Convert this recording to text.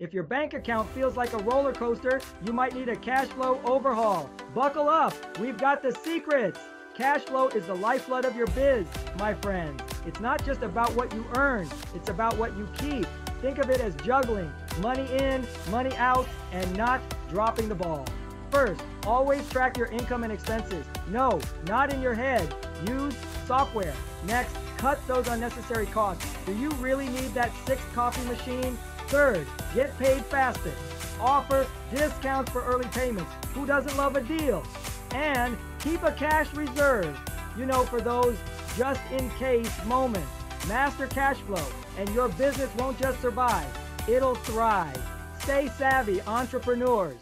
If your bank account feels like a roller coaster, you might need a cash flow overhaul. Buckle up, we've got the secrets. Cash flow is the lifeblood of your biz, my friends. It's not just about what you earn, it's about what you keep. Think of it as juggling money in, money out, and not dropping the ball. First, always track your income and expenses. No, not in your head. Use software. Next, cut those unnecessary costs. Do you really need that sixth coffee machine? Third, get paid faster. Offer discounts for early payments. Who doesn't love a deal? And keep a cash reserve. You know, for those just in case moments. Master cash flow, and your business won't just survive, it'll thrive. Stay savvy, entrepreneurs.